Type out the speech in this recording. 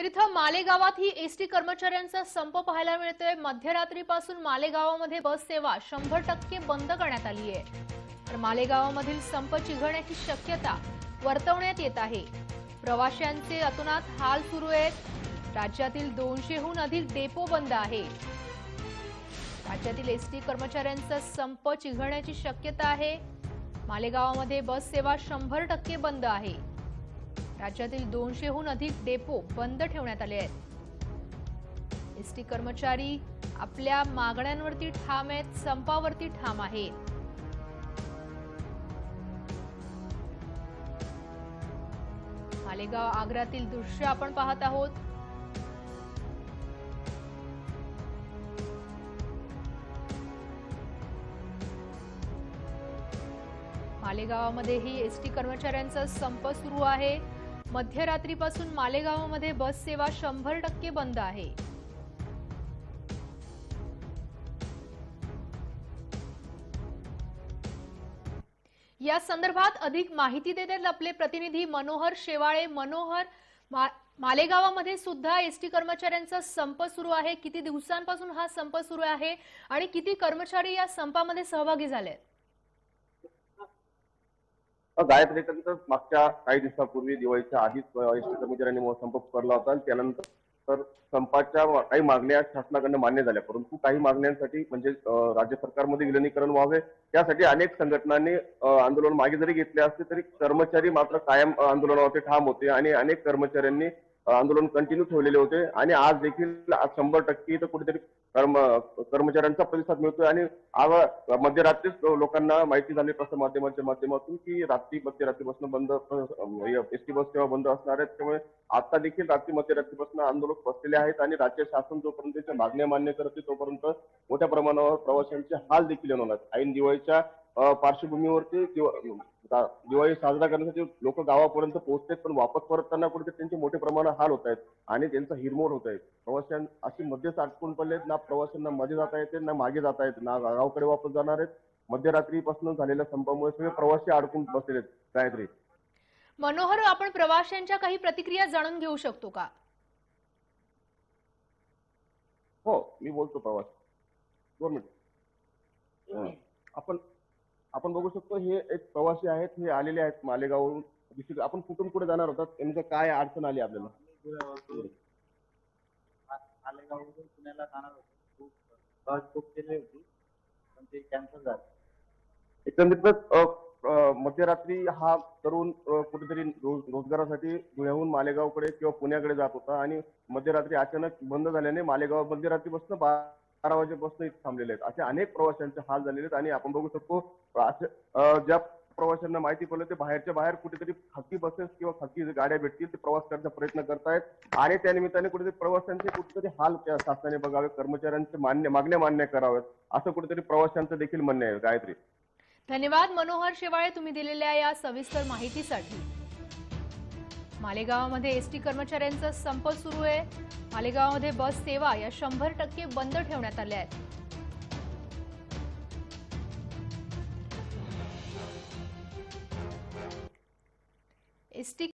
तर इथं मालेगावात ही एसटी कर्मचाऱ्यांचा संप पाहायला मिळतोय. मध्यरात्रीपासून मालेगावामध्ये बस सेवा शंभर टक्के बंद करण्यात आली आहे. तर मालेगावामधील संप चिघळण्याची शक्यता वर्तवण्यात येत आहे. प्रवाशांचे अतुनात हाल सुरू आहेत. राज्यातील दोनशेहून अधिक डेपो बंद आहे. राज्यातील एसटी कर्मचाऱ्यांचा संप चिघळण्याची शक्यता आहे. मालेगावामध्ये बस सेवा शंभर टक्के बंद आहे. राज्यातील दोनशेहून अधिक डेपो बंद ठेवण्यात आले आहेत. एसटी कर्मचारी आपल्या मागण्यांवरती ठाम आहेत संपावरती ठाम आहेत. मालेगाव आग्र्यातील दृश्य आपण पाहत आहोत. मालेगावामध्येही एसटी कर्मचाऱ्यांचा संप सुरू आहे. मध्यरात्रीपासून मालेगावामध्ये बस सेवा शंभर टक्के बंद आहे. या संदर्भात अधिक माहिती देतात आपले प्रतिनिधी मनोहर शेवाळे. मनोहर मा- मालेगावामध्ये सुद्धा एसटी कर्मचाऱ्यांचा संप सुरू आहे. किती दिवसांपासून हा संप सुरू आहे आणि किती कर्मचारी या संपामध्ये सहभागी झाले आहेत? गायत्री तर मागच्या काही दिवसापूर्वी दिवाळीच्या आधीच एसटी कर्मचाऱ्यांनी संप पुकारला होता आणि त्यानंतर तर संपाच्या काही मागण्या शासनाकडनं मान्य झाल्या. परंतु काही मागण्यांसाठी म्हणजे राज्य सरकारमध्ये विलिनीकरण व्हावे त्यासाठी अनेक संघटनांनी आंदोलन मागे जरी घेतले असते तरी कर्मचारी मात्र कायम आंदोलनावरती ठाम होते आणि अनेक कर्मचाऱ्यांनी आंदोलन कंटिन्यू ठेवलेले होते. आणि आज देखील शंभर टक्के तर कुठेतरी कर्म कर्मचाऱ्यांचा प्रतिसाद मिळतोय आणि मध्यरात्रीच लोकांना माहिती झाली प्रसार माध्यमांच्या माध्यमातून की रात्री मध्यरात्रीपासून बंद एसटी बस सेवा बंद असणार आहेत. त्यामुळे आता देखील रात्री मध्यरात्रीपासून आंदोलक बसलेले आहेत आणि राज्य शासन जोपर्यंत मागण्या मान्य करते तोपर्यंत मोठ्या प्रमाणावर प्रवाशांचे हाल देखील होणार ऐन दिवाळीच्या पार्श्वभूमीवरती दिवा- दा- दिवाळी साजरा करण्यासाठी लोक गावापर्यंत पोहोचतात पण वापस परतताना कुठे त्यांचे मोठे प्रमाणात हाल होत आहेत आणि त्यांचा हिरमोड होत आहे प्रवाशां अशी मध्येच अडकून पडलेत ना प्रवाशांना मध्ये जाता येते ना मागे जाता येते ना गावाकडे वापस जाणार आहेत. मध्यरात्रीपासून झालेल्या संपामुळे सगळे प्रवासी अडकून बसलेले आहेत गायत्री. मनोहर आपण प्रवाशांच्या काही प्रतिक्रिया जाणून घेऊ शकतो का? हो मी बोलतो प्रवास. दोन मिनिट. आपण आपण बघू शकतो हे एक प्रवासी आहेत हे आलेले आहेत मालेगाववरून दुसरीकडे- आपण कुठून कुठे जाणार होतात नेमकं काय अडचण आली आपल्याला? मालेगाववरून पुण्याला जाणार होतो. खूप बस बुक केली होती पण ते कॅन्सल झालं. एकंदरीतच अ, अ, मध्यरात्री हा तरुण अ, कुठेतरी रोज रोजगारासाठी धुळ्याहून मालेगावकडे किंवा पुण्याकडे जात होता आणि मध्यरात्री अचानक बंद झाल्याने मालेगाव मध्यरात्रीपासून बारा वाजेपासून इथे थांबलेले आहेत. असे अनेक प्रवाशांचे हाल झालेले आहेत आणि आपण बघू शकतो ज्या प्रवाशांना माहिती पडलं ते बाहेरच्या बाहेर कुठेतरी खासगी बसेस किंवा खासगी गाड्या भेटतील ते प्रवास करण्याचा प्रयत्न करतायत. आणि त्या निमित्ताने कुठेतरी प्रवाशांचे कुठेतरी हाल शासनाने बघावे कर्मचाऱ्यांचे मान्य मागण्या मान्य कराव्यात असं कुठेतरी प्रवाशांचं देखील म्हणणं आहे. गायत्री. धन्यवाद. मनोहर शेवाळे तुम्ही दिलेल्या या सविस्तर माहितीसाठी. मालेगावामध्ये एसटी कर्मचाऱ्यांचा संप सुरू आहे. मालेगावामध्ये बस सेवा या शंभर टक्के बंद ठेवण्यात आल्या आहेत. एसटी